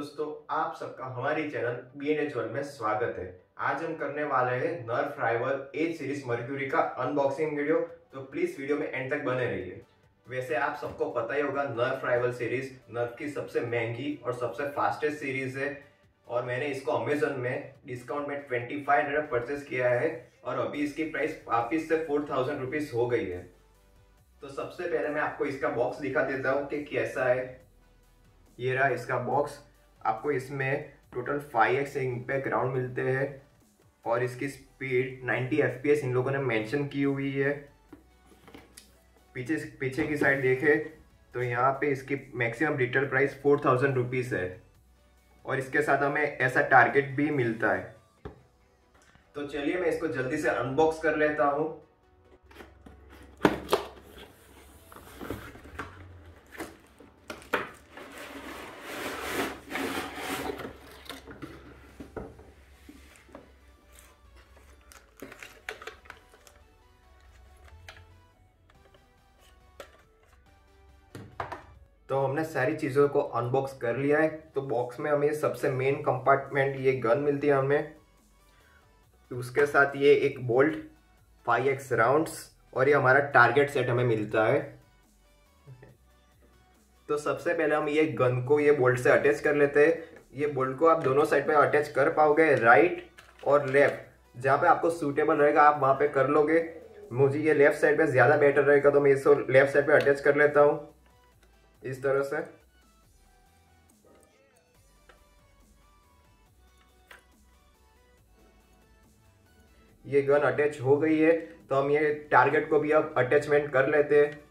दोस्तों, आप सबका हमारी चैनल बी एन एच में स्वागत है। आज हम करने वाले हैं Nerf rival edge series Mercury का अनबॉक्सिंग वीडियो तो प्लीज़ वीडियो में एंड तक बने रहिए। वैसे आप सबको पता ही होगा नर्फ राइवल सीरीज़ नर्फ की सबसे महँगी और सबसे फास्टेस्ट सीरीज़ है। और मैंने इसको अमेजोन में डिस्काउंट में ट्वेंटी फाइव हंड्रेड परचेज किया है और अभी इसकी प्राइस वापिस से फोर थाउज़ेंड रुपीज़ हो गई है। तो सबसे पहले मैं आपको इसका बॉक्स दिखा देता हूँ कि कैसा है। ये रहा इसका बॉक्स आपको इसमें total five X impact round मिलते हैं और इसकी स्पीड 90 एफ़ इन लोगों ने मेंशन की हुई है। पीछे पीछे की साइड देखे तो यहाँ पे इसकी maximum retail price four thousand rupees है और इसके साथ हमें ऐसा टारगेट भी मिलता है। तो चलिए मैं इसको जल्दी से अनबॉक्स कर लेता हूँ। तो हमने सारी चीज़ों को अनबॉक्स कर लिया है। तो बॉक्स में हमें सबसे मेन कंपार्टमेंट ये गन मिलती है हमें। उसके साथ ये एक बोल्ट फाइव एक्स राउंड्स और ये हमारा टारगेट सेट हमें मिलता है। तो सबसे पहले हम ये गन को ये बोल्ट से अटैच कर लेते हैं। ये बोल्ट को आप दोनों साइड पे अटैच कर पाओगे राइट और लेफ़्ट जहाँ पे आपको सूटेबल रहेगा, आप वहाँ पे कर लोगे। मुझे ये लेफ़्ट साइड पे ज़्यादा बेटर रहेगा तो मैं इसको लेफ़्ट साइड पे अटैच कर लेता हूँ। इस तरह से। ये गन अटैच हो गई है तो हम ये टारगेट को भी अब अटैचमेंट कर लेते हैं।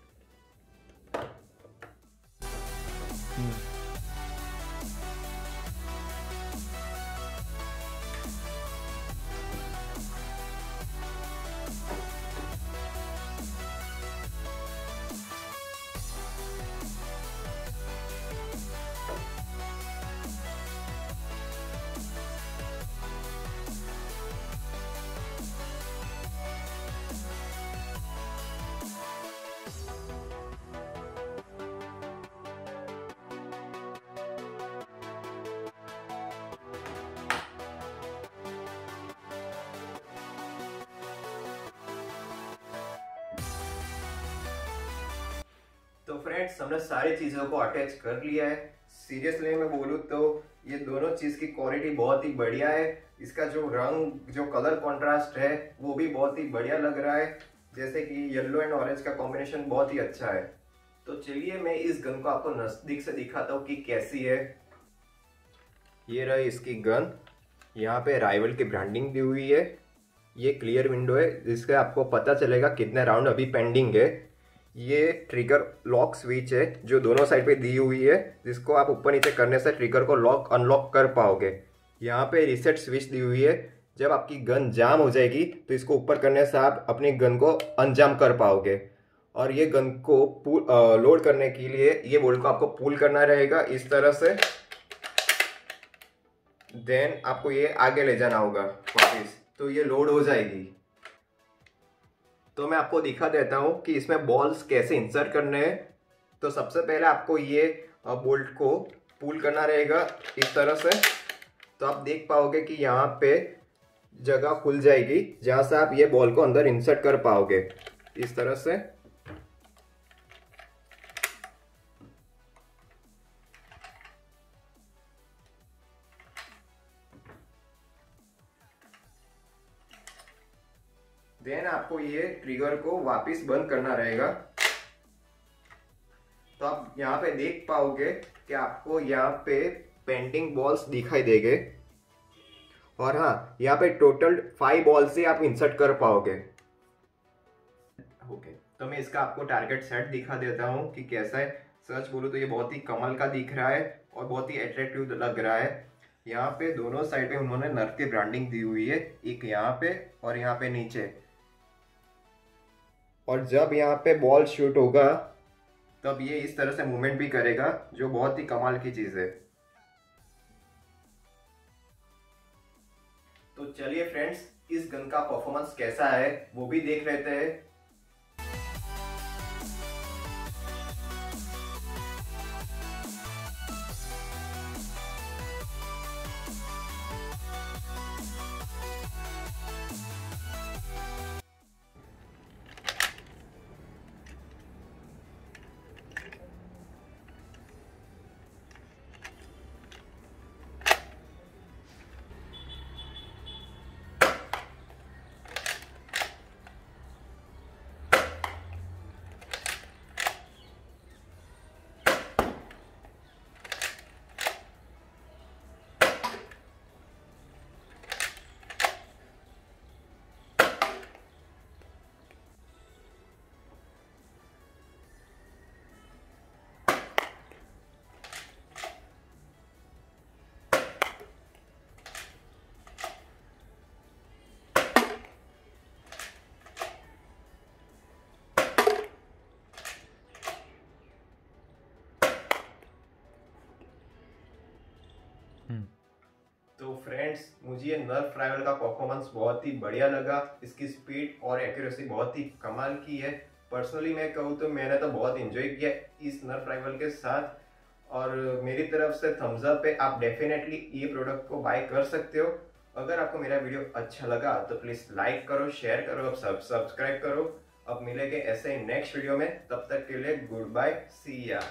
तो फ्रेंड्स हमने सारी चीज़ों को अटैच कर लिया है। सीरियसली मैं बोलूँ तो ये दोनों चीज़ की क्वालिटी बहुत ही बढ़िया है। इसका जो रंग, जो कलर कॉन्ट्रास्ट है, वो भी बहुत ही बढ़िया लग रहा है। जैसे कि येलो एंड ऑरेंज का कॉम्बिनेशन बहुत ही अच्छा है। तो चलिए मैं इस गन को आपको नज़दीक से दिखाता हूँ कि कैसी है। ये रही इसकी गन यहाँ पे राइवल की ब्रांडिंग दी हुई है। ये क्लियर विंडो है जिसका आपको पता चलेगा कितने राउंड अभी पेंडिंग है। ये ट्रिगर लॉक स्विच है, जो दोनों साइड पे दी हुई है, जिसको आप ऊपर नीचे करने से ट्रिगर को लॉक अनलॉक कर पाओगे। यहाँ पे रिसेट स्विच दी हुई है। जब आपकी गन जाम हो जाएगी तो इसको ऊपर करने से आप अपनी गन को अनजाम कर पाओगे। और ये गन को पुल लोड करने के लिए ये बोल्ट को आपको पुल करना रहेगा इस तरह से। देन आपको ये आगे ले जाना होगा वापिस। तो ये लोड हो जाएगी। तो मैं आपको दिखा देता हूँ कि इसमें बॉल्स कैसे इंसर्ट करने हैं। तो सबसे पहले आपको ये बोल्ट को पुल करना रहेगा इस तरह से। तो आप देख पाओगे कि यहाँ पे जगह खुल जाएगी, जहाँ से आप ये बॉल को अंदर इंसर्ट कर पाओगे। इस तरह से। देन आपको ये ट्रिगर को वापस बंद करना रहेगा। तो आप यहाँ पे देख पाओगे कि आपको यहाँ पे पेंटिंग बॉल्स दिखाई देंगे। और हाँ यहाँ पे टोटल फाइव बॉल्स से आप इंसर्ट कर पाओगे। ओके तो मैं इसका आपको टारगेट सेट दिखा देता हूँ कि कैसा है। सच बोलूँ तो ये बहुत ही कमल का दिख रहा है और बहुत ही अट्रैक्टिव लग रहा है। यहाँ पे दोनों साइड पे उन्होंने नर्फ की ब्रांडिंग दी हुई है, एक यहाँ पे और यहाँ पे नीचे। और जब यहाँ पे बॉल शूट होगा, तब ये इस तरह से मूवमेंट भी करेगा, जो बहुत ही कमाल की चीज़ है। तो चलिए फ्रेंड्स इस गन का परफॉर्मेंस कैसा है, वो भी देख लेते हैं। फ्रेंड्स मुझे ये नर्फ राइवल का परफॉर्मेंस बहुत ही बढ़िया लगा। इसकी स्पीड और एक्यूरेसी बहुत ही कमाल की है। पर्सनली मैं कहूँ तो मैंने तो बहुत इंजॉय किया इस नर्फ राइवल के साथ। और मेरी तरफ़ से थम्स अप है आप डेफिनेटली ये प्रोडक्ट को बाय कर सकते हो। अगर आपको मेरा वीडियो अच्छा लगा तो प्लीज़ लाइक करो शेयर करो, अब सब सब्सक्राइब करो। अब मिलेंगे ऐसे नेक्स्ट वीडियो में। तब तक के लिए गुड बाय सी या